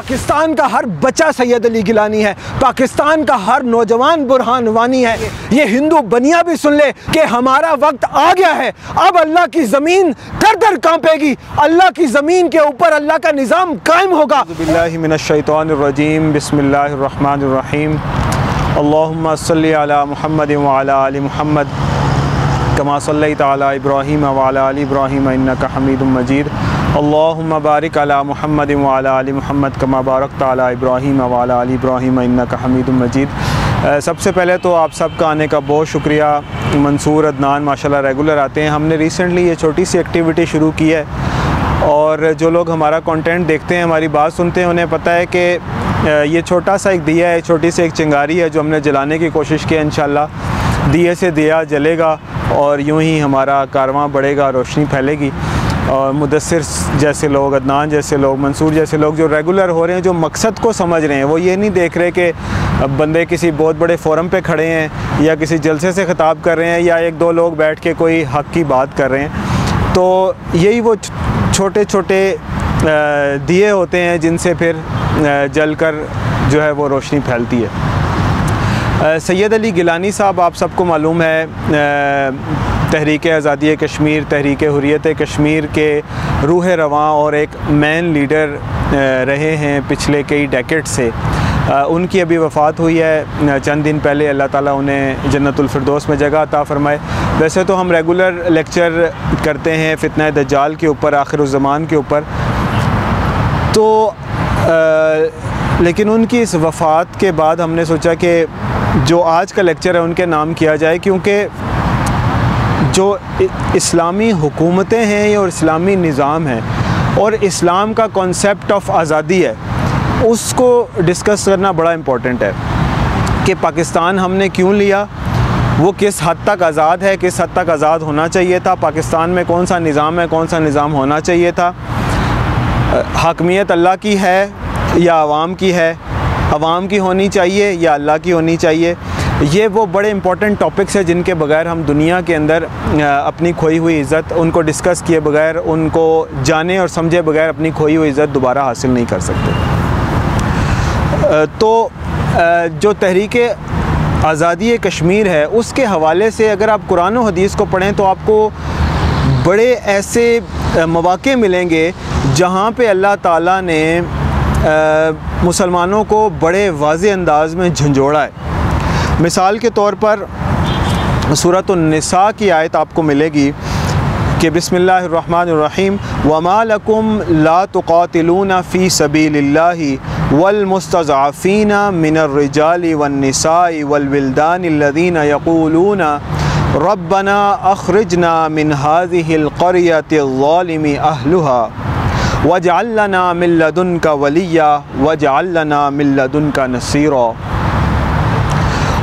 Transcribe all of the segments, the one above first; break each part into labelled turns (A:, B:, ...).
A: पाकिस्तान का हर बच्चा सैयद अली गिलानी है। पाकिस्तान का हर नौजवान बुरहान वानी है। ये हिंदू बनिया भी सुन ले कि हमारा वक्त आ गया है। अब अल्लाह की ज़मीन दर दर कांपेगी। अल्लाह की ज़मीन के ऊपर अल्लाह का निज़ाम कायम होगा।
B: बिल्लाशैतरजीम बसमीम अल्लाहुम्मा सल्ली अला मुहम्मद व अला आलि मुहम्मद। कमा तला इब्राहीम वाला इन्नका हमीदुम मजीद। अल्लाहुम्मा बारिक अला मुहम्मद व अला आलि मुहम्मद कमा बारक तला इब्राहीम वाला आलि इब्राहीम इन्नका हमीदुम मजीद सबसे पहले तो आप सब का आने का बहुत शुक्रिया मंसूर अदनान माशाल्लाह रेगुलर आते हैं हमने रिसेंटली ये छोटी सी एक्टिविटी शुरू की है और जो लोग हमारा कंटेंट देखते हैं, हमारी बात सुनते हैं, उन्हें पता है कि ये छोटा सा एक दिया है, छोटी सी एक चिंगारी है जो हमने जलाने की कोशिश की है दिए से दिया जलेगा और यूँ ही हमारा कारवां बढ़ेगा, रोशनी फैलेगी। और मुदसर जैसे लोग, अदनान जैसे लोग, मंसूर जैसे लोग जो रेगुलर हो रहे हैं, जो मकसद को समझ रहे हैं, वो ये नहीं देख रहे कि बंदे किसी बहुत बड़े फोरम पे खड़े हैं या किसी जलसे से ख़िताब कर रहे हैं या एक दो लोग बैठ के कोई हक़ की बात कर रहे हैं। तो यही वो छोटे छोटे दिए होते हैं जिनसे फिर जल कर जो है वो रोशनी फैलती है। सैयद अली गिलानी साहब आप सबको मालूम है तहरीक आज़ादी कश्मीर तहरीक हुरियत कश्मीर के रूह रवां और एक मेन लीडर रहे हैं पिछले कई डेकेट से। उनकी अभी वफ़ात हुई है चंद दिन पहले अल्लाह ताला उन्हें जन्नतफरदोस में जगह अता फ़रमाए। वैसे तो हम रेगुलर लेक्चर करते हैं फ़ितना दजाल के ऊपर आखिर ज़मान के ऊपर। तो आ, लेकिन उनकी इस वफ़ात के बाद हमने सोचा कि जो आज का लेक्चर है, उनके नाम किया जाए, क्योंकि जो इस्लामी हुकूमतें हैं और इस्लामी निज़ाम है, और इस्लाम का कॉन्सेप्ट ऑफ़ आज़ादी है, उसको डिस्कस करना बड़ा इम्पोर्टेंट है कि पाकिस्तान हमने क्यों लिया, वो किस हद तक आज़ाद है, किस हद तक आज़ाद होना चाहिए था, पाकिस्तान में कौन सा निज़ाम है, कौन सा निज़ाम होना चाहिए था। हकमियत अल्लाह की है या आवाम की है आवाम की होनी चाहिए या अल्लाह की होनी चाहिए, ये वो बड़े इंपॉर्टेंट टॉपिक्स हैं जिनके बगैर हम दुनिया के अंदर अपनी खोई हुई इज़्ज़त, उनको डिस्कस किए बगैर, उनको जाने और समझे बगैर अपनी खोई हुई इज़्ज़त दोबारा हासिल नहीं कर सकते। तो जो तहरीक आज़ादी कश्मीर है, उसके हवाले से अगर आप कुरान हदीस को पढ़ें तो आपको बड़े ऐसे मौाक़े मिलेंगे, जहाँ पे अल्लाह ताला ने मुसलमानों को बड़े वाज अंदाज में झंझोड़ा है। मिसाल के तौर पर सूरत नसा की आयत आपको मिलेगी कि बिसमीम वमालकुम ला तुक़ातिलून फ़ी सबीलिल्लाहि वलमुस्तज़ाफ़ीन मिनर्रिजालि वन्निसाइ वलविल्दानिल्लज़ीन यक़ूलून, रब्बना अखरिजना मिन अहलुहा। वजअलना मिन लदुनका वलिया वजअलना मिन लदुनका नसीरा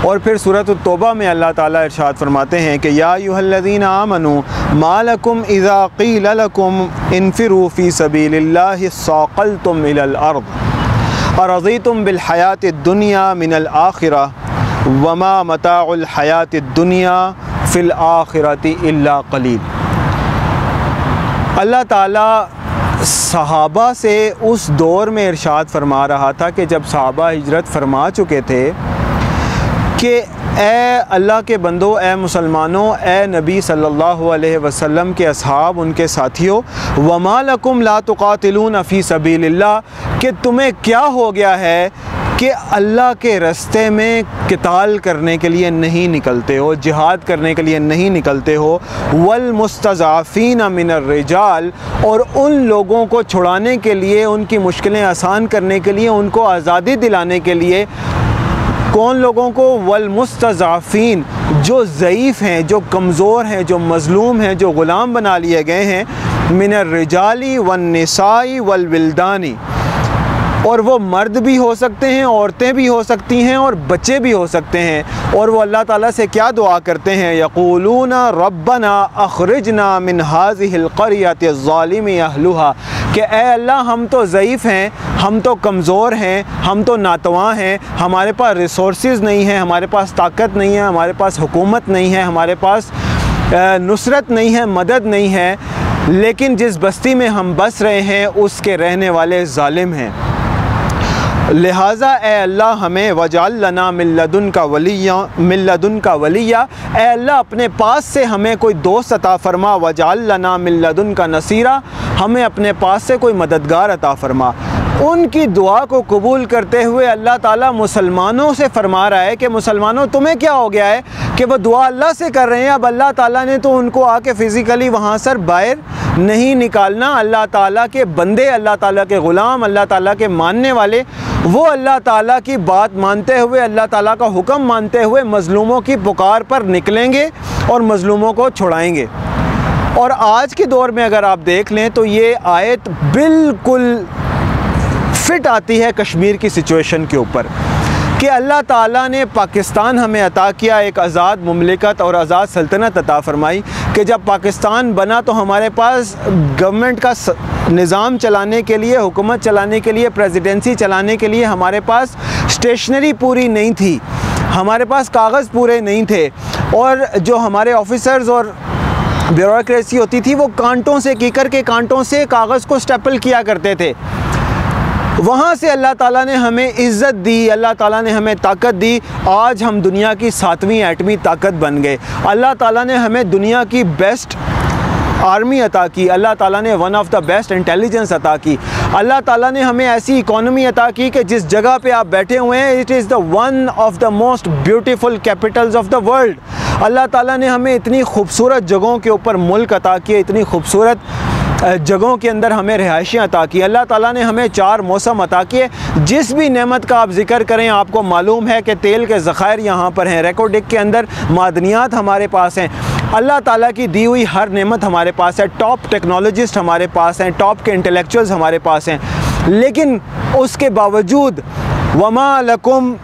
B: और फिर सूरत तोबा में अल्लाह ताला इरशाद फरमाते हैं कि या युहल्लज़ीन आमनु मालकुम इज़ा क़ील लकुम इनफ़िरू फ़ी सबीलिल्लाहि साक़लतुम इलल अर्द अरज़ीतुम बिल हयात दुनिया मिनल आखिरा वमा मताउल हयात दुनिया फ़िल आखिरति इल्ला क़लील अल्लाह ताला सहाबा से उस दौर में इरशाद फरमा रहा था कि जब सहाबा हिजरत फरमा चुके थे कि ए अल्लाह के बंदो, ए मुसलमानों, ए नबी सल्लल्लाहु अलैहि वसल्लम के असहाब, उनके साथियों वमालकुम ला तुकातिलून फ़ी सबीलिल्लाह, कि तुम्हें क्या हो गया है? कि अल्लाह के रस्ते में किताल करने के लिए नहीं निकलते हो, जिहाद करने के लिए नहीं निकलते हो। वल मुस्तफ़ीन मिन रिजाल, और उन लोगों को छुड़ाने के लिए, उनकी मुश्किलें आसान करने के लिए, उनको आज़ादी दिलाने के लिए कौन लोगों को? वल मुस्तफ़ीन जो ज़यीफ़ हैं, जो कमज़ोर हैं, जो मज़लूम हैं, जो ग़ुलाम बना लिए गए हैं। मिनर रिजाली वन नसाई वल विल्दानी। और वो मर्द भी हो सकते हैं, औरतें भी हो सकती हैं और बच्चे भी हो सकते हैं। और वो अल्लाह ताला से क्या दुआ करते हैं? यकूलून रब्बना अखरजना मिन हाजिलक़रियत ज़ालिम अहलुहा। कि अल्लाह, हम तो ज़यीफ़ हैं, हम तो कमज़ोर हैं, हम तो नातवा हैं, हमारे पास रिसोर्स नहीं हैं, हमारे पास ताकत नहीं है, हमारे पास हुकूमत नहीं है, हमारे पास नुसरत नहीं है, मदद नहीं है, लेकिन जिस बस्ती में हम बस रहे हैं, उसके रहने वाले ालिम हैं।
A: लिहाजा ए अल्लाह हमें वजालना लना मिल्लदुन का वलिया मिल्लदन का वलिया। ए अल्लाह अपने पास से हमें कोई दोस्त अता फरमा, वजाल लना मिल्लदुन का नसीरा, हमें अपने पास से कोई मददगार अता फरमा। उनकी दुआ को कबूल करते हुए अल्लाह ताला मुसलमानों से फरमा रहा है कि मुसलमानों, तुम्हें क्या हो गया है कि वह दुआ अल्लाह से कर रहे हैं? अब अल्लाह ताला ने तो उनको आके फ़िज़िकली वहाँ सर बाहर नहीं निकालना। अल्लाह ताला के बंदे, अल्लाह ताला के ग़ुलाम, अल्लाह ताला के मानने वाले, वो अल्लाह ताला की बात मानते हुए, अल्लाह ताला का हुक्म मानते हुए मज़लूमों की पुकार पर निकलेंगे और मज़लूमों को छुड़ाएँगे। और आज के दौर में अगर आप देख लें तो ये आयत बिल्कुल फिट आती है कश्मीर की सिचुएशन के ऊपर। कि अल्लाह ताला ने पाकिस्तान हमें अता किया, एक आज़ाद ममलिकत और आज़ाद सल्तनत अता फ़रमाई कि जब पाकिस्तान बना तो हमारे पास गवर्नमेंट का निज़ाम चलाने के लिए, हुकूमत चलाने के लिए, प्रेसिडेंसी चलाने के लिए हमारे पास स्टेशनरी पूरी नहीं थी। हमारे पास कागज़ पूरे नहीं थे और जो हमारे ऑफिसर्स और ब्यूरोसी होती थी, वो कांटों से, कीकर के कांटों से कागज़ को स्टेपल किया करते थे। वहाँ से अल्लाह ताला ने हमें इज़्ज़त दी, अल्लाह ताला ने हमें ताकत दी। आज हम दुनिया की सातवीं एटमी ताकत बन गए। अल्लाह ताला ने हमें दुनिया की बेस्ट आर्मी अता की। अल्लाह ताला ने one of the best intelligence अता की। अल्लाह ताला ने हमें ऐसी इकोनॉमी अता की कि जिस जगह पे आप बैठे हुए हैं it is the one of the most beautiful capitals of the world अल्लाह ताला ने हमें इतनी खूबसूरत जगहों के ऊपर मुल्क अता किए इतनी खूबसूरत जगहों के अंदर हमें रिहाइशें अता की। अल्लाह ताला ने हमें चार मौसम अता किए। जिस भी नेमत का आप ज़िक्र करें, आपको मालूम है कि तेल के ज़ख़ायर यहाँ पर हैं। रेकोडिक के अंदर मादनियात हमारे पास हैं। अल्लाह ताला की दी हुई हर नेमत हमारे पास है। टॉप टेक्नोलॉजिस्ट हमारे पास हैं। टॉप के इंटेलेक्चुअल्स हमारे पास हैं। लेकिन उसके बावजूद, वमा लकुम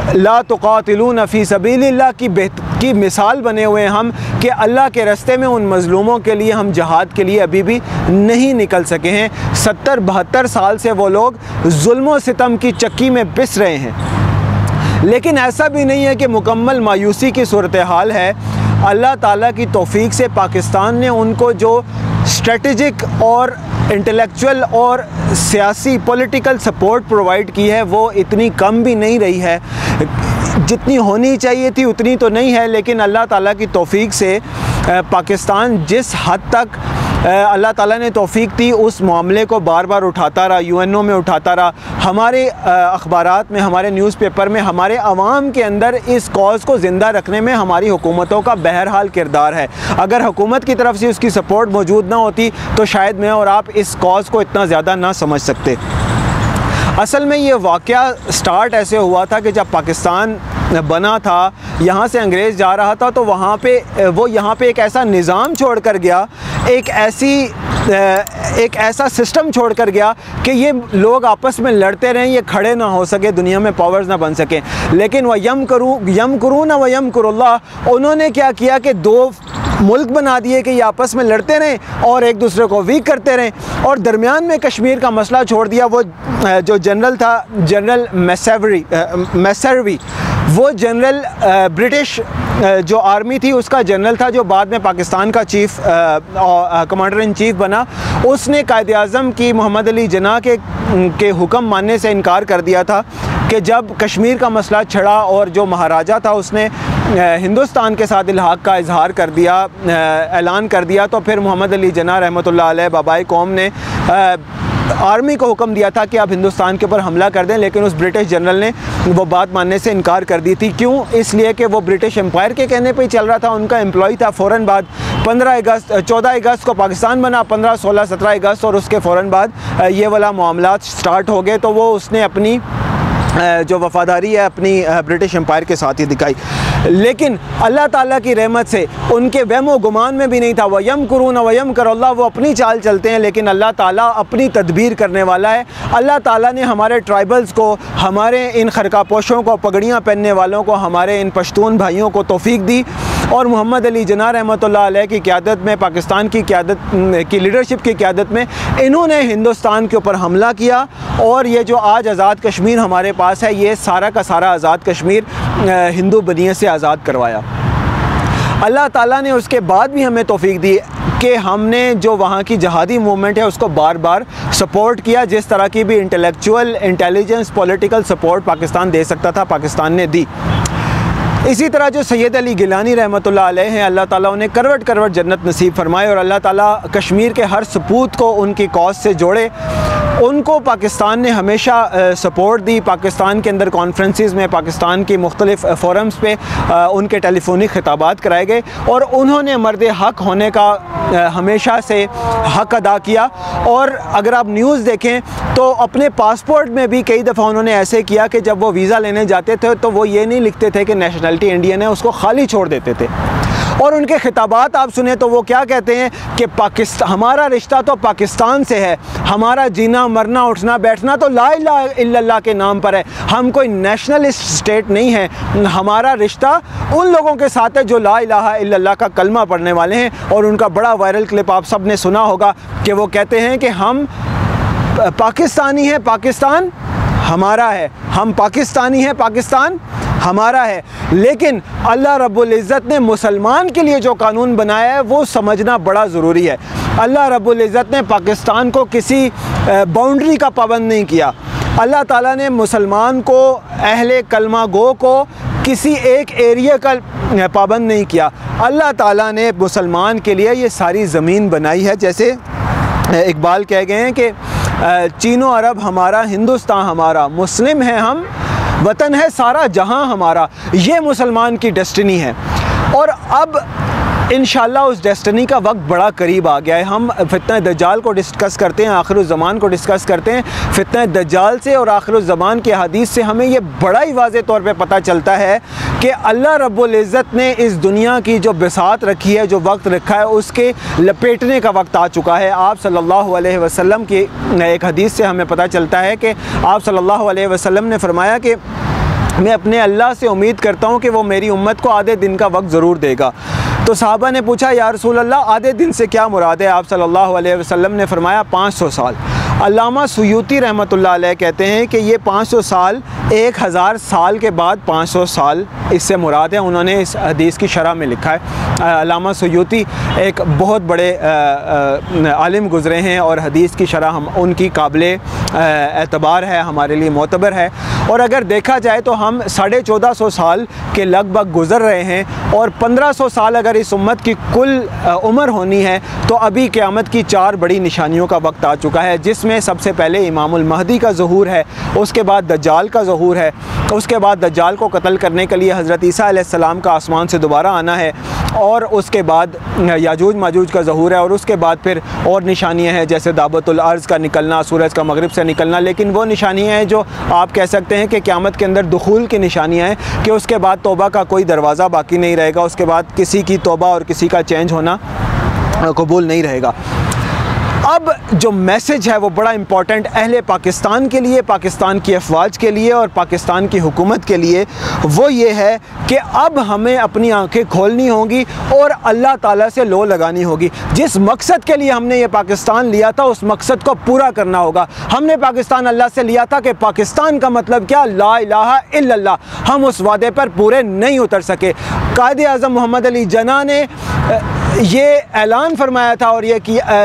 A: ला तुकातिलून फ़ी सबीलिल्लाह की बेहतर की मिसाल बने हुए हम कि अल्लाह के रस्ते में उन मज़लूमों के लिए, हम जहाद के लिए अभी भी नहीं निकल सके हैं। सत्तर बहत्तर साल से वो लोग जुल्म सितम की चक्की में पिस रहे हैं। लेकिन ऐसा भी नहीं है कि मुकम्मल मायूसी की सूरत हाल है। अल्लाह ताला की तौफीक से पाकिस्तान ने उनको जो स्ट्रेटजिक और इंटेलेक्चुअल और सियासी पॉलिटिकल सपोर्ट प्रोवाइड की है, वो इतनी कम भी नहीं रही है। जितनी होनी चाहिए थी उतनी तो नहीं है, लेकिन अल्लाह ताला की तोफ़ी से पाकिस्तान जिस हद तक अल्लाह ताला ने तौफीक दी, उस मामले को बार बार उठाता रहा यूएनओ में उठाता रहा। हमारे अखबार में, हमारे न्यूज़पेपर में, हमारे आवाम के अंदर इस कॉज़ को ज़िंदा रखने में हमारी हुकूमतों का बहरहाल किरदार है। अगर हुकूमत की तरफ़ से उसकी सपोर्ट मौजूद ना होती तो शायद मैं और आप इस कॉज़ को इतना ज़्यादा ना समझ सकते। असल में ये वाक़ स्टार्ट ऐसे हुआ था कि जब पाकिस्तान बना था, यहाँ से अंग्रेज़ जा रहा था तो वहाँ पे वो यहाँ पे एक ऐसा निज़ाम छोड़ कर गया एक ऐसी एक ऐसा सिस्टम छोड़ कर गया कि ये लोग आपस में लड़ते रहें, ये खड़े ना हो सके, दुनिया में पावर्स ना बन सकें। लेकिन वह यम करूँ यम करूँ ना व यम करुल्ला उन्होंने क्या किया कि दो मुल्क बना दिए कि ये आपस में लड़ते रहें और एक दूसरे को वीक करते रहें। और दरमियान में कश्मीर का मसला छोड़ दिया, वो जो जनरल था जनरल मैसेवरी मैसरवी वो जनरल ब्रिटिश जो आर्मी थी, उसका जनरल था, जो बाद में पाकिस्तान का चीफ कमांडर इन चीफ बना, उसने कायद अज़म की मोहम्मद अली जना के के हुक्म मानने से इनकार कर दिया था कि जब कश्मीर का मसला छड़ा और जो महाराजा था, उसने हिंदुस्तान के साथ इलाहाक का इजहार कर दिया ऐलान कर दिया तो फिर मोहम्मद अली जना रहमत बाबाई कौम ने आर्मी को हुक्म दिया था कि आप हिंदुस्तान के ऊपर हमला कर दें, लेकिन उस ब्रिटिश जनरल ने वो बात मानने से इनकार कर दी थी। क्यों? इसलिए कि वो ब्रिटिश एम्पायर के कहने पर ही चल रहा था। उनका एम्प्लॉय था फ़ौर बाद 15 अगस्त 14 अगस्त को पाकिस्तान बना 15 16 17 अगस्त, और उसके फ़ौर बाद ये वाला मामला स्टार्ट हो गए। तो वो उसने अपनी जो वफ़ादारी है अपनी ब्रिटिश एम्पायर के साथ ही दिखाई। लेकिन अल्लाह ताला की रहमत से उनके वहम गुमान में भी नहीं था। वयम करून वयम करोल्ला वो अपनी चाल चलते हैं, लेकिन अल्लाह ताला अपनी तदबीर करने वाला है। अल्लाह ताला ने हमारे ट्राइबल्स को, हमारे इन खरकापोशों को, पगड़ियाँ पहनने वालों को, हमारे इन पश्तून भाइयों को तोफ़ी दी। और मोहम्मद अली जना रहमत की क़्यादत में, पाकिस्तान की क़्यादत की लीडरशिप की क़्यादत में इन्होंने हिंदुस्तान के ऊपर हमला किया और ये जो आज आज़ाद कश्मीर हमारे पास है, ये सारा का सारा आज़ाद कश्मीर हिंदू बनिए से आज़ाद करवाया। अल्लाह ताला ने उसके बाद भी हमें तोफ़ी दी कि हमने जो वहाँ की जहादी मूवमेंट है, उसको बार बार सपोर्ट किया, जिस तरह की भी intellectual intelligence political support Pakistan दे सकता था, पाकिस्तान ने दी। इसी तरह जो सैयद अली गिलानी रहमत हैं, अल्लाह ताला उन्हें करवट करवट जन्नत नसीब फरमाए और अल्लाह ताला कश्मीर के हर सपूत को उनकी कौज से जोड़े। उनको पाकिस्तान ने हमेशा सपोर्ट दी। पाकिस्तान के अंदर कॉन्फ्रेंसिस में, पाकिस्तान की मुख्तलिफ़ फ़ोरम्स पे उनके टेलीफोनिक खिताबात कराए गए और उन्होंने मर्द हक होने का हमेशा से हक अदा किया। और अगर आप न्यूज़ देखें तो अपने पासपोर्ट में भी कई दफ़ा उन्होंने ऐसे किया कि जब वो वीज़ा लेने जाते थे तो वो ये नहीं लिखते थे कि नेशनलिटी इंडियन है, उसको खाली छोड़ देते थे। और उनके खिताबात, आप सुने तो वो क्या कहते हैं कि पाकिस्तान हमारा रिश्ता तो पाकिस्तान से है। हमारा जीना, मरना, उठना, बैठना तो ला इल्लल्लाह के नाम पर है। हम कोई नेशनलिस्ट स्टेट नहीं है। हमारा रिश्ता उन लोगों के साथ है जो ला इल्लल्लाह का कलमा पढ़ने वाले हैं। और उनका बड़ा वायरल क्लिप आप सबने सुना होगा कि वो कहते हैं कि हम पाकिस्तानी हैं, पाकिस्तान हमारा है। हम पाकिस्तानी हैं, पाकिस्तान हमारा है। लेकिन अल्लाह रब्बुल इज़्ज़त ने मुसलमान के लिए जो कानून बनाया है, वो समझना बड़ा ज़रूरी है। अल्लाह रब्बुल इज़्ज़त ने पाकिस्तान को किसी बाउंड्री का पाबंद नहीं किया। अल्लाह ताला ने मुसलमान को, अहले कलमा गो को किसी एक एरिया का पाबंद नहीं किया। अल्लाह ताला ने मुसलमान के लिए ये सारी ज़मीन बनाई है। जैसे इकबाल कह गए हैं कि चीनो, अरब हमारा, हिंदुस्तान हमारा, मुस्लिम हैं हम वतन है सारा जहाँ हमारा। ये मुसलमान की डेस्टिनी है। और अब इन उस डेस्टनी का वक्त बड़ा करीब आ गया है। हम फितना दज्जाल को डिस्कस करते हैं, आखिर ज़मान को डिस्कस करते हैं। फितना दजाल से और आखिर ज़मान के हदीस से हमें ये बड़ा ही वाज तौर पर पता चलता है कि अल्लाह रब्ज़त ने इस दुनिया की जो बसात रखी है, जो वक्त रखा है, उसके लपेटने का वक्त आ चुका है। आप अलैहि वसल्लम की एक हदीस से हमें पता चलता है कि आप सल्लल्लाहु अलैहि वसल्लम ने फरमाया कि मैं अपने अल्लाह से उम्मीद करता हूँ कि वो मेरी उम्मत को आधे दिन का वक्त ज़रूर देगा। तो साहबा ने पूछा, या रसूल अल्लाह आधे दिन से क्या मुराद है? आप सल्लल्लाहु अलैहि वसल्लम ने फरमाया 500 साल। अल्लामा सुयूती रहमत कहते हैं कि ये 500 साल, एक हज़ार साल के बाद 500 साल इससे मुराद है। उन्होंने इस हदीस की शरह में लिखा है। अलामा सयूती एक बहुत बड़े आलिम गुज़रे हैं और हदीस की शरह हम, उनकी काबिल एतबार है, हमारे लिए मोतबर है। और अगर देखा जाए तो हम साढ़े चौदह सौ साल के लगभग गुज़र रहे हैं और पंद्रह सौ साल अगर इस उम्मत की कुल उम्र होनी है तो अभी क़्यामत की चार बड़ी निशानियों का वक्त आ चुका है, जिसमें सबसे पहले इमामुल महदी का जहूर है, उसके बाद दज्जाल का जहूर है। उसके बाद दज्जाल को कत्ल करने के लिए हज़रत ईसा का आसमान से दोबारा आना है और उसके बाद याजूज माजूज का जहूर है और उसके बाद फिर और निशानियाँ हैं, जैसे दाबतुल्ज़ का निकलना, सूरज का मगरब से निकलना, लेकिन वो निशानियाँ हैं जो आप कह सकते हैं कि क़्यामत के अंदर दखूल की निशानियाँ हैं कि उसके बाद तोबा का कोई दरवाज़ा बाकी नहीं रहेगा, उसके बाद किसी की तोबा और किसी का चेंज होना कबूल नहीं रहेगा। अब जो मैसेज है वो बड़ा इंपॉर्टेंट अहले पाकिस्तान के लिए, पाकिस्तान की अफवाज के लिए और पाकिस्तान की हुकूमत के लिए, वो ये है कि अब हमें अपनी आँखें खोलनी होंगी और अल्लाह ताला से लो लगानी होगी। जिस मकसद के लिए हमने ये पाकिस्तान लिया था, उस मकसद को पूरा करना होगा। हमने पाकिस्तान अल्लाह से लिया था कि पाकिस्तान का मतलब क्या? ला इला हम उस वादे पर पूरे नहीं उतर सके। कायद अजम मोहम्मद अली जना ने ये ऐलान फरमाया था और ये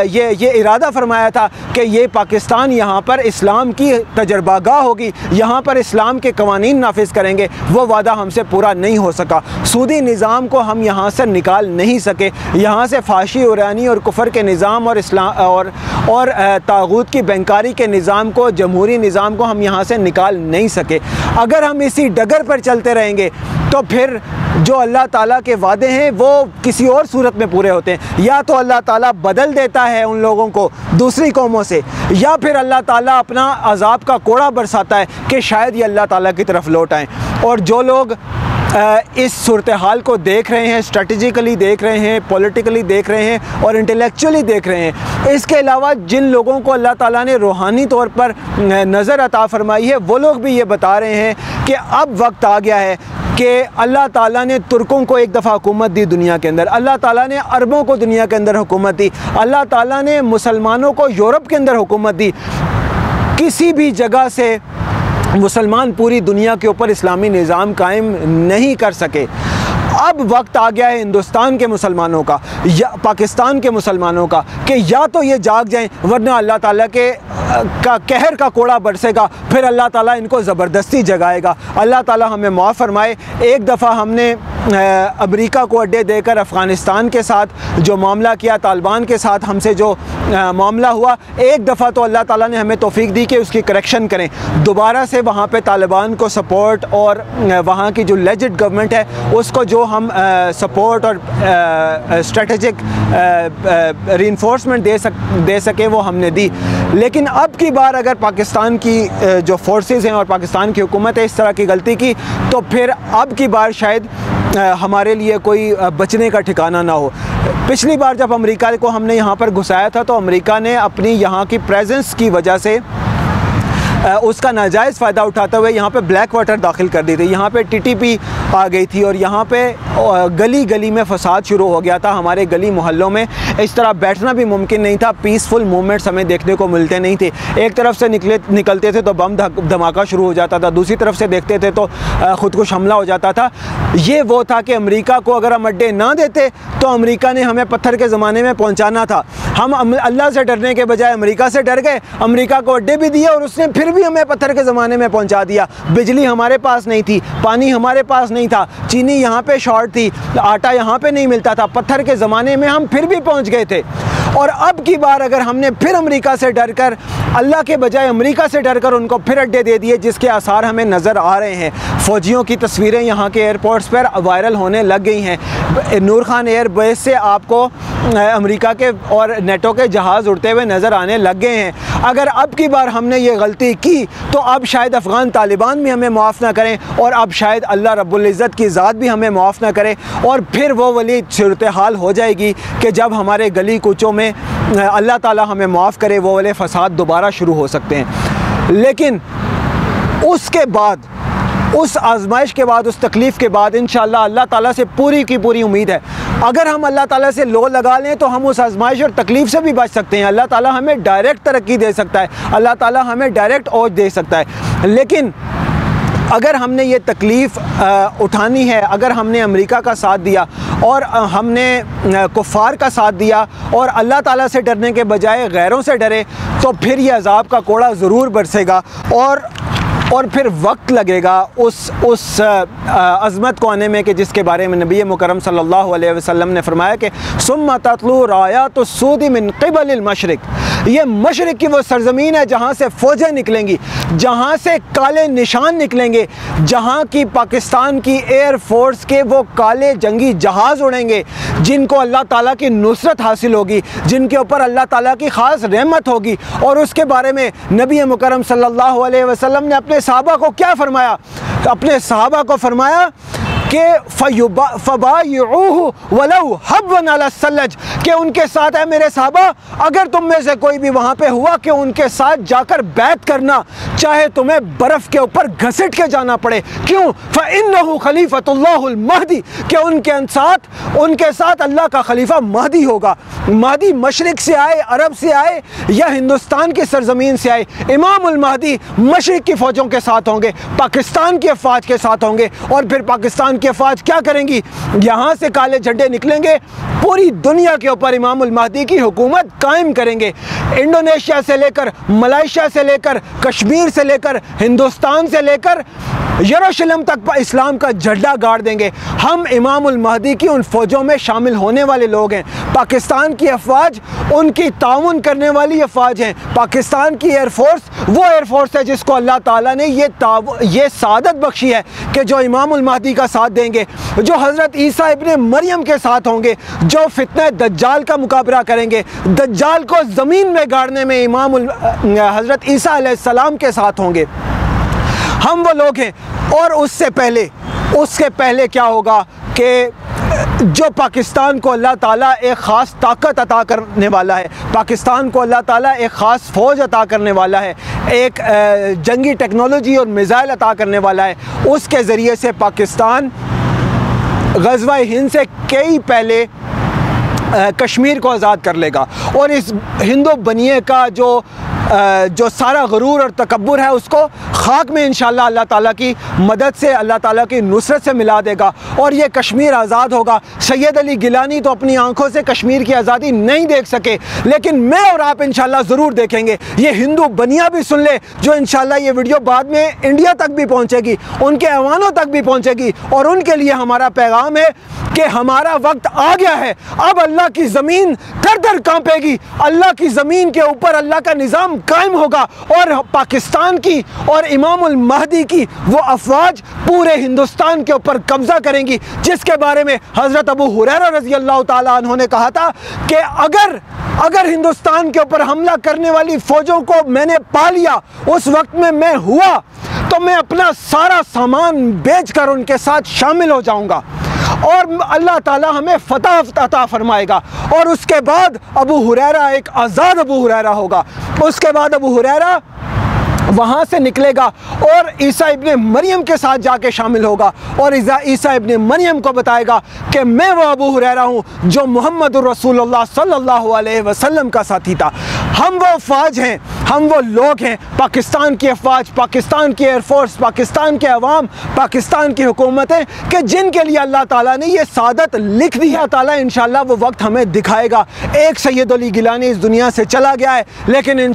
A: ये ये इरादा फरमाया था कि ये पाकिस्तान यहाँ पर इस्लाम की तजर्बागाह होगी, यहाँ पर इस्लाम के कवानीन नाफिज करेंगे। वो वादा हमसे पूरा नहीं हो सका। सूदी निज़ाम को हम यहाँ से निकाल नहीं सके। यहाँ से फाशी, उरानी और कुफर के निज़ाम और इस्लाम और और तागूत की बैंकारी के निज़ाम को, जमहूरी निज़ाम को हम यहाँ से निकाल नहीं सके। अगर हम इसी डगर पर चलते रहेंगे तो फिर जो अल्लाह ताला के वादे हैं, वो किसी और सूरत में पूरे होते हैं। या तो अल्लाह ताला बदल देता है उन लोगों को दूसरी कौमों से। या फिर अल्लाह ताला अपना अजाब का कोड़ा बरसाता है कि शायद ये अल्लाह ताला की तरफ़ लौट आएँ। और जो लोग इस सूरत हाल को देख रहे हैं स्ट्रेटजिकली देख रहे हैं पॉलिटिकली देख रहे हैं और इंटेलेक्चुअली देख रहे हैं, इसके अलावा जिन लोगों को अल्लाह ताला ने रूहानी तौर पर नज़र अता फरमाई है, वो लोग भी ये बता रहे हैं कि अब वक्त आ गया है कि अल्लाह ताला ने तुर्कों को एक दफ़ा हुकूमत दी दुनिया के अंदर। अल्लाह ताला ने अरबों को दुनिया के अंदर हुकूमत दी। अल्लाह ताला ने मुसलमानों को यूरोप के अंदर हुकूमत दी। किसी भी जगह से मुसलमान पूरी दुनिया के ऊपर इस्लामी निज़ाम कायम नहीं कर सके। अब वक्त आ गया है हिंदुस्तान के मुसलमानों का, या पाकिस्तान के मुसलमानों का, कि या तो ये जाग जाएँ, वरना अल्लाह ताला के का कहर का कोड़ा बरसेगा, फिर अल्लाह ताला इनको ज़बरदस्ती जगाएगा। अल्लाह ताला हमें माफ़ फरमाए, एक दफ़ा हमने अमेरिका को अड्डे देकर अफ़गानिस्तान के साथ जो मामला किया, तालिबान के साथ हमसे जो मामला हुआ, एक दफ़ा तो अल्लाह ताला ने हमें तोफ़ी दी कि उसकी करेक्शन करें। दोबारा से वहाँ पे तालिबान को सपोर्ट और वहाँ की जो लेजिट गवर्नमेंट है, उसको जो हम सपोर्ट और स्ट्रेटजिक री दे सक, दे सके वो हमने दी। लेकिन अब की बार अगर पाकिस्तान की जो फोर्सेस हैं और पाकिस्तान की हुकूमत है इस तरह की गलती की तो फिर अब की बार शायद हमारे लिए कोई बचने का ठिकाना ना हो। पिछली बार जब अमेरिका को हमने यहाँ पर घुसाया था तो अमेरिका ने अपनी यहाँ की प्रेजेंस की वजह से उसका नाजायज़ फ़ायदा उठाते हुए यहाँ पे ब्लैक वाटर दाखिल कर दी थी। यहाँ पे टीटीपी आ गई थी और यहाँ पे गली गली में फसाद शुरू हो गया था हमारे गली मोहल्लों में। इस तरह बैठना भी मुमकिन नहीं था पीसफुल मूवमेंट्स हमें देखने को मिलते नहीं थे। एक तरफ़ से निकले, निकलते थे तो बम धमाका शुरू हो जाता था, दूसरी तरफ़ से देखते थे तो ख़ुदकुश हमला हो जाता था। ये वो था कि अमरीका को अगर हम अड्डे ना देते तो अमरीका ने हमें पत्थर के ज़माने में पहुँचाना था। हम अल्लाह से डरने के बजाय अमरीका से डर गए, अमरीका को अड्डे भी दिए और उसने फिर भी हमें पत्थर के ज़माने में पहुँचा दिया। बिजली हमारे पास नहीं थी, पानी हमारे पास नहीं था, चीनी यहाँ पे शॉर्ट थी, आटा यहाँ पे नहीं मिलता था। पत्थर के ज़माने में हम फिर भी पहुँच गए थे। और अब की बार अगर हमने फिर अमेरिका से डर कर अल्लाह के बजाय अमेरिका से डर कर उनको फिर अड्डे दे दिए, जिसके आसार हमें नज़र आ रहे हैं। फ़ौजियों की तस्वीरें यहाँ के एयरपोर्ट्स पर वायरल होने लग गई हैं। नूर खान एयरबेस से आपको अमेरिका के और नेटो के जहाज़ उड़ते हुए नज़र आने लग गए हैं। अगर अब की बार हमने ये गलती की तो अब शायद अफ़गान तालिबान भी हमें मुआफ़ ना करें, और अब शायद अल्लाह रब्ज़त की ज़ात भी हमें मुआफ़ ना करे, और फिर वो वाली सूरत हाल हो जाएगी कि जब हमारे गली कूचों में अल्लाह ताला हमें मुआफ़ करे, वो वाले फसाद दोबारा शुरू हो सकते हैं। लेकिन उसके बाद, उस आजमाइश के बाद, उस तकलीफ़ के बाद इन अल्लाह ताला से पूरी की पूरी उम्मीद है। अगर हम अल्लाह ताला से लो लगा लें तो हम उस आजमाइश और तकलीफ़ से भी बच सकते हैं। अल्लाह ताला हमें डायरेक्ट तरक्की दे सकता है। अल्लाह ताला हमें डायरेक्ट ओज दे सकता है। लेकिन अगर हमने ये तकलीफ़ उठानी है, अगर हमने अमेरिका का साथ दिया और हमने कुफ़ार का साथ दिया और अल्लाह ताला से डरने के बजाय गैरों से डरे तो फिर ये अजाब का कोड़ा ज़रूर बरसेगा और और फिर वक्त लगेगा उस उस अज़मत को आने में कि जिसके बारे में नबी मुकरम सल्लल्लाहु अलैहि वसल्लम ने फरमाया कि सुम ततलू राया तो सूदी मिन कबल मशरक़। ये मशरक़ की वो सरजमीन है जहाँ से फ़ौजें निकलेंगी, जहाँ से काले निशान निकलेंगे, जहाँ की पाकिस्तान की एयर फोर्स के वो काले जंगी जहाज़ उड़ेंगे, जिनको अल्लाह ताला की नुसरत हासिल होगी, जिनके ऊपर अल्लाह ताला की ख़ास रहमत होगी। और उसके बारे में नबी मुकरम सल्लल्लाहु अलैहि वसल्लम ने अपने साहबा को क्या फरमाया? अपने साहबा को फरमाया कि सलज के उनके साथ है मेरे साहबा, अगर तुम में से कोई भी वहाँ पे हुआ कि उनके साथ जाकर बैत करना, चाहे तुम्हें बर्फ़ के ऊपर घसीट के जाना पड़े। क्यों? फ़िन खलीफतुल्लाहदी कि उनके साथ उनके साथ अल्लाह का खलीफा महदी होगा। महदी मशरक़ से आए, अरब से आए, या हिंदुस्तान की सरजमीन से आए इमाम मशरक़ की फ़ौजों के साथ होंगे, पाकिस्तान की अफवाज के साथ होंगे, और फिर पाकिस्तान की अफवाज क्या करेंगी? यहाँ से काले झंडे निकलेंगे, पूरी दुनिया के ऊपर इमाम महदी की हुकूमत कायम करेंगे। इंडोनेशिया से लेकर, मलाइशिया से लेकर, कश्मीर से लेकर, हिंदुस्तान से लेकर, यरूशलेम तक इस्लाम का झंडा गाड़ देंगे। हम इमाम महदी की उन फौजों में शामिल होने वाले लोग हैं। पाकिस्तान की अफवाज, उनकी ताउन करने वाली अफवाज हैं। पाकिस्तान की एयरफोर्स वो एयरफोर्स है जिसको अल्लाह ताला ने ये ये सादत बख्शी है कि जो इमाम महदी का देंगे, जो हज़रत ईसा इबन मरियम के साथ होंगे, जो फितना दज्जाल का मुकाबला करेंगे। दज्जाल को ज़मीन में गाड़ने में इमाम हज़रत ईसा के साथ होंगे। हम वो लोग हैं, और उससे पहले, उसके पहले क्या होगा कि जो पाकिस्तान को अल्लाह ताला एक ख़ास ताकत अता करने वाला है, पाकिस्तान को अल्लाह ताला एक ख़ास फ़ौज अता करने वाला है, एक जंगी टेक्नोलॉजी और मिज़ाइल अता करने वाला है। उसके ज़रिए से पाकिस्तान गजवा हिंद से कई पहले कश्मीर को आज़ाद कर लेगा। और इस हिंदो बनिए का जो जो सारा गरूर और तकबर है उसको खाक में इन अल्लाह ताला की मदद से, अल्लाह ताला की नुसरत से मिला देगा। और ये कश्मीर आज़ाद होगा। सैयद अली गिलानी तो अपनी आँखों से कश्मीर की आज़ादी नहीं देख सके, लेकिन मैं और आप इन ज़रूर देखेंगे। ये हिंदू बनिया भी सुन ले, जो इन ये वीडियो बाद में इंडिया तक भी पहुँचेगी, उनके अवानों तक भी पहुँचेगी, और उनके लिए हमारा पैगाम है कि हमारा वक्त आ गया है। अब अल्लाह की ज़मीन थर थर कांपेगी। अल्लाह की ज़मीन के ऊपर अल्लाह का निज़ाम कायम होगा और पाकिस्तान की और इमाम महदी की वो अफवाज पूरे हिंदुस्तान के ऊपर कब्ज़ा करेंगी, जिसके बारे में हज़रत अबू हुरैरा रज़ी अल्लाह तु ने कहा था कि अगर अगर हिंदुस्तान के ऊपर हमला करने वाली फ़ौजों को मैंने पा लिया, उस वक्त में मैं हुआ तो मैं अपना सारा सामान बेचकर उनके साथ शामिल हो जाऊँगा। और अल्लाह ताला हमें फ़तह अता फरमाएगा। और उसके बाद अबू हुरैरा एक आज़ाद अबू हुरैरा होगा। उसके बाद अबू हुरैरा वहाँ से निकलेगा और ईसा इबन मरियम के साथ जाके शामिल होगा। और ईसा इबन मरियम को बताएगा कि मैं वो अबू हुरैरा हूँ जो मोहम्मद रसूलुल्लाह सल्लल्लाहु अलैहि का साथी था। हम वो फौज हैं। हम वो लोग हैं पाकिस्तान की अफवाज पाकिस्तान की एयरफोर्स पाकिस्तान के अवाम पाकिस्तान की हुकूमतें कि जिनके लिए अल्लाह ताला ने ये सादत लिख दी है। ताला इन वो वक्त हमें दिखाएगा। एक सैयद अली गिलानी इस दुनिया से चला गया है लेकिन इन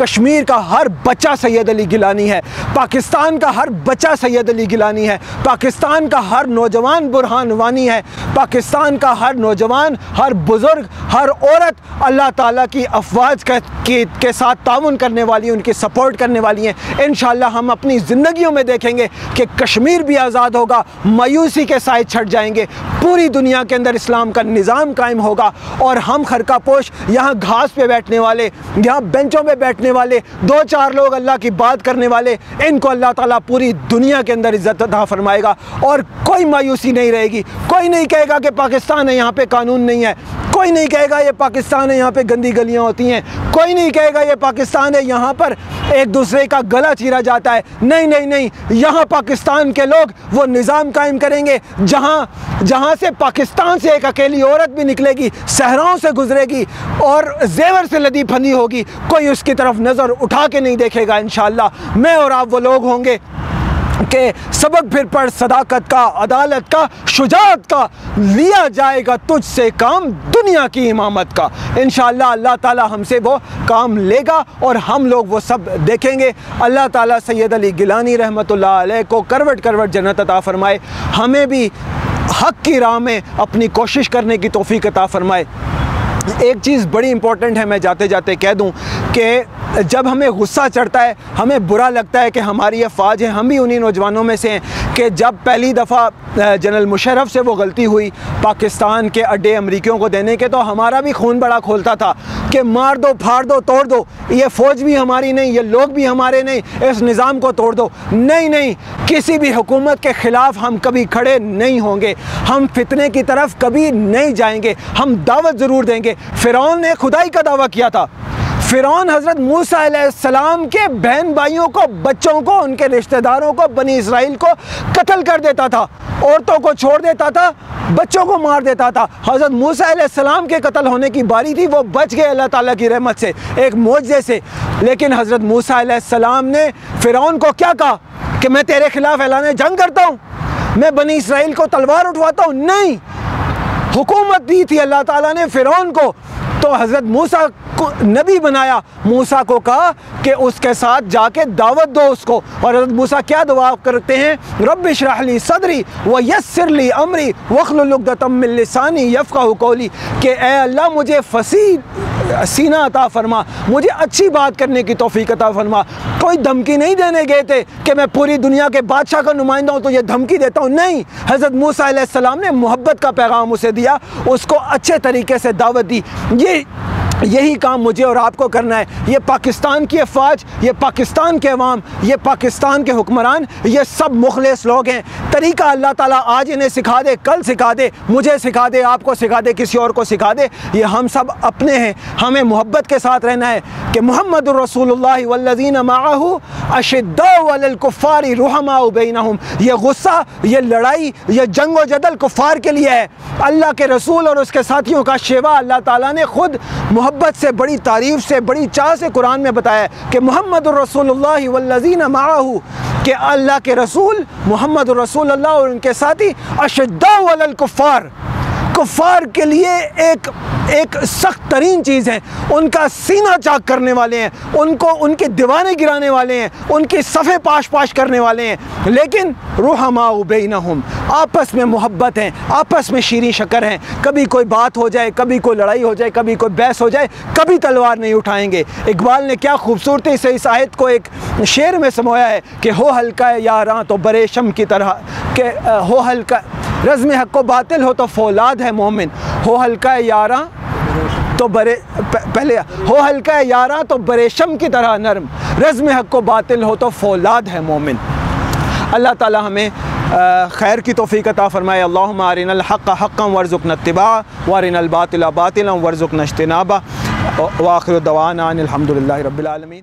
A: कश्मीर का हर बच्चा सैयद अली गिलानी है। पाकिस्तान का हर बच्चा सैयद अली गिलानी है। पाकिस्तान का हर नौजवान बुरहान वानी है। पाकिस्तान का हर नौजवान हर बुज़ुर्ग हर औरत अल्लाह ताला की अफवाज के, के साथ ताउन करने वाली हैं, उनकी सपोर्ट करने वाली हैं। इन हम अपनी ज़िंदगियों में देखेंगे कि कश्मीर भी आज़ाद होगा, मायूसी के साय छट जाएँगे, पूरी दुनिया के अंदर इस्लाम का निज़ाम कायम होगा और हम खरका पोश यहाँ घास पे बैठने वाले, यहाँ बेंचों पे बैठने वाले, दो चार लोग अल्लाह की बात करने वाले, इनको अल्लाह ताला पूरी दुनिया के अंदर इज़्ज़त अदा फरमाएगा और कोई मायूसी नहीं रहेगी। कोई नहीं कहेगा कि पाकिस्तान है, यहाँ पे कानून नहीं है। कोई नहीं कहेगा ये पाकिस्तान है, यहाँ पे गंदी गलियाँ होती हैं। कोई नहीं कहेगा ये पाकिस्तान है, यहाँ पर एक दूसरे का गला चीरा जाता है। नहीं नहीं नहीं, यहाँ पाकिस्तान के लोग वो निज़ाम कायम करेंगे, जहाँ जहाँ से पाकिस्तान से एक अकेली औरत भी निकलेगी, सहराओं से गुजरेगी और जेवर से लदी फंदी होगी, कोई उसकी तरफ़ नज़र उठा के नहीं देखेगा इन मैं और आप वो लोग होंगे। के सबक फिर पर सदाकत का, अदालत का, शुजात का लिया जाएगा तुझसे काम दुनिया की इमामत का। इन अल्लाह ताला हमसे वो काम लेगा और हम लोग वो सब देखेंगे। अल्लाह ताला सैयद अली गिलानी रहमत को करवट करवट जन्नत अता फरमाए। हमें भी हक की राह में अपनी कोशिश करने की तोफ़ी अता फरमाए। एक चीज़ बड़ी इंपॉर्टेंट है, मैं जाते जाते कह दूँ कि जब हमें गुस्सा चढ़ता है, हमें बुरा लगता है कि हमारी ये फ़ाज है, हम भी उन्हीं नौजवानों में से हैं कि जब पहली दफ़ा जनरल मुशरफ से वो गलती हुई पाकिस्तान के अड्डे अमरीकियों को देने के तो हमारा भी खून बड़ा खोलता था कि मार दो, फाड़ दो, तोड़ दो, ये फ़ौज भी हमारी नहीं, ये लोग भी हमारे नहीं, इस निज़ाम को तोड़ दो। नहीं नहीं, किसी भी हुकूमत के ख़िलाफ़ हम कभी खड़े नहीं होंगे, हम फितने की तरफ़ कभी नहीं जाएँगे, हम दावत ज़रूर देंगे फ़िरौन ने खुदाई का दावा किया था। फ़िरौन हज़रत मूसा सलाम के बहन भाइयों को, बच्चों को, उनके रिश्तेदारों को, बनी इसराइल को कत्ल कर देता था, औरतों को छोड़ देता था, बच्चों को मार देता था। हज़रत मूसा सलाम के कत्ल होने की बारी थी, वो बच गए अल्लाह ताला की रहमत से, एक मुआजे से। लेकिन हज़रत मूसा सलाम ने फ़िरौन को क्या कहा? कि मैं तेरे ख़िलाफ़ ऐलान, जंग करता हूँ, मैं बनी इसराइल को तलवार उठवाता हूँ? नहीं हुकूमत दी थी अल्लाह ताला ने फ़िरौन को तो हज़रत मूसा को नबी बनाया। मूसा को कहा कि उसके साथ जाके दावत दो उसको। और हज़रत मूसा क्या दुआ करते हैं? रब शराहली सदरी व यसरली अमरी। वखलुलसानी यफ़ा कौली। कि अल्लाह, मुझे फसी सीना अता फरमा। मुझे अच्छी बात करने की तोफ़ी अता फरमा। कोई धमकी नहीं देने गए थे कि मैं पूरी दुनिया के बादशाह का नुमाइंदा हूँ तो ये धमकी देता हूँ। नहीं, हज़रत मूसा ने मोहब्बत का पैगाम उसे दिया। उसको अच्छे तरीके से दावत दी। ये it! यही काम मुझे और आपको करना है। ये पाकिस्तान की अफवाज, ये पाकिस्तान के अवाम, ये पाकिस्तान के हुक्मरान, ये सब मुखलिस लोग हैं। तरीका अल्लाह ताला आज इन्हें सिखा दे, कल सिखा दे, मुझे सिखा दे, आपको सिखा दे, किसी और को सिखा दे। ये हम सब अपने हैं। हमें मोहब्बत के साथ रहना है कि मोहम्मद रसूलुल्लाह माहू अशद्दाफ़ारी रूहमाबैनहम ये गुस्सा, ये लड़ाई, ये जंग व जदल कुफ़ार के लिए है। अल्लाह के रसूल और उसके साथियों का शेवा अल्लाह ताला ने ख़ुद मोहब्बत मोहब्बत से, बड़ी तारीफ़ से, बड़ी चाह से कुरान में बताया कि मोहम्मद रसोल्लाजी माहू, कि अल्लाह के रसूल मोहम्मद रसूल और उनके साथी अशद्दा वलल कुफ़ार के लिए एक एक सख्त तरीन चीज़ है। उनका सीना चाक करने वाले हैं, उनको, उनके दीवाने गिराने वाले हैं, उनके सफ़े पाश पाश करने वाले हैं। लेकिन रूहमा हम आपस में मोहब्बत हैं, आपस में शीरी शकर हैं। कभी कोई बात हो जाए, कभी कोई लड़ाई हो जाए, कभी कोई बहस हो जाए, कभी तलवार नहीं उठाएँगे। इकबाल ने क्या खूबसूरती से इस आयत को एक शेर में समोया है कि हो हल्का यारां तो बरे शम की तरह, के हो हल्का रज़म हक को बातिल हो तो फौलाद है मोमिन। हो हल्का यारा तो बरे पहले हो हल्का यारा तो बरेशम की तरह नरम। रज़म हक को बातिल हो तो फौलाद है मोमिन। अल्लाह ताला हमें खैर की तोफ़ी अता फ़रमाए। आरिनल हक़ हक़म वर्ज़ुक नतबा वारिनल बातिल बातिल वर्ज़ुक नश्तनाबा वाखिर दवाना अलहमदिल्ला रबालमीन